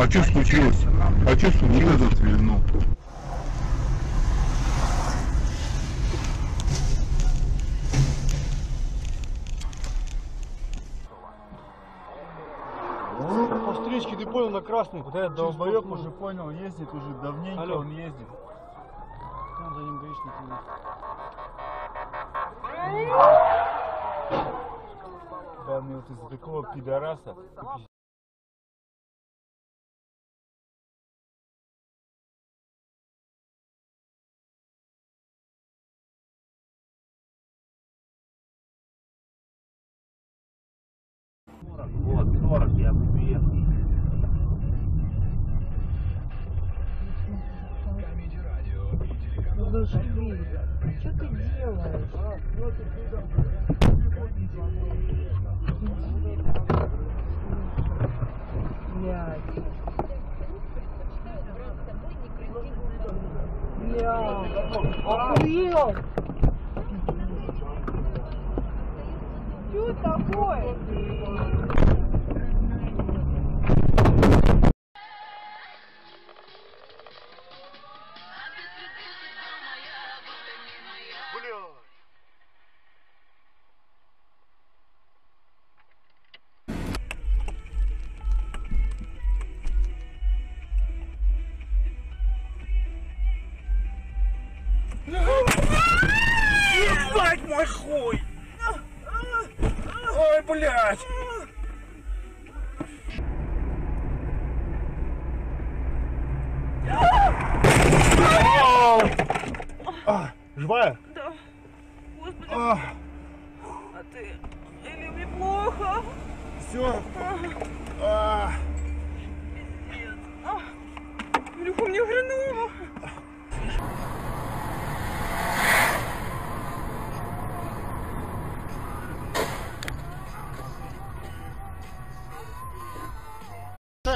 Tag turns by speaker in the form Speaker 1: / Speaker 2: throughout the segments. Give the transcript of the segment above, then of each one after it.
Speaker 1: А что случилось? А что случилось? Ну,
Speaker 2: По встречке ты понял на красный.
Speaker 3: Этот долбоеб уже понял, ездит уже давненько,
Speaker 2: Алло.
Speaker 3: он ездит.
Speaker 2: Там за ним гаишники. нет.
Speaker 3: Да, мне вот из-за такого пидораса.
Speaker 4: Вот, 40 я приехал.
Speaker 5: Подожди, что ты делаешь? Блядь. Блядь. Охуел! Что такое?
Speaker 4: Хуй! Ой, блядь! А, живая?
Speaker 5: Да. Господи,
Speaker 4: А,
Speaker 5: а ты... Или мне плохо?
Speaker 4: все. А,
Speaker 5: Пиздец. А, Илюха, мне хреново.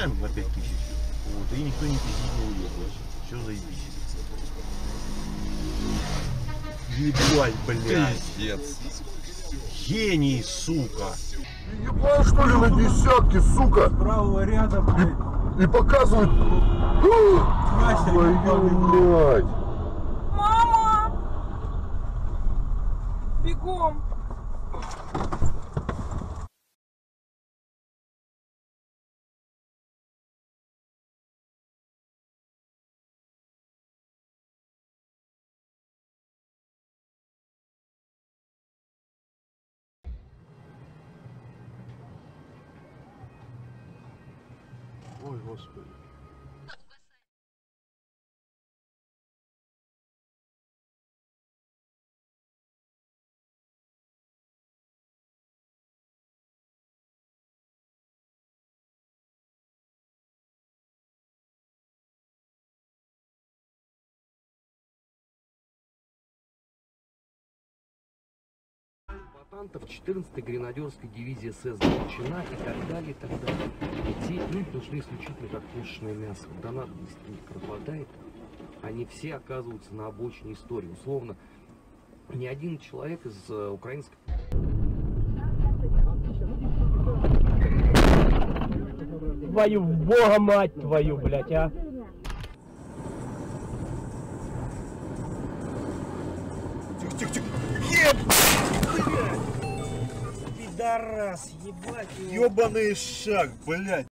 Speaker 4: Ставим на 5 тысяч. Вот, и никто не пиздит не уехал. Все заебись. Ебать, блядь.
Speaker 1: пиздец.
Speaker 4: Гений, сука.
Speaker 1: Ебал что ли на десятки, сука?
Speaker 3: Правого ряда, блядь.
Speaker 1: И показывают. Твою мать.
Speaker 5: Мама! Бегом!
Speaker 4: Ой, господи.
Speaker 6: Комбатантов 14-й гренадерской дивизии СС Галичина и так далее, и так далее. Эти люди нужны исключительно как пушечное мясо. Когда надобность в них пропадает, они все оказываются на обочине истории. Условно, ни один человек из э, украинской
Speaker 7: Твою бога мать твою, блядь, а!
Speaker 4: Пидорас, ебать. Ебаный шаг, блядь.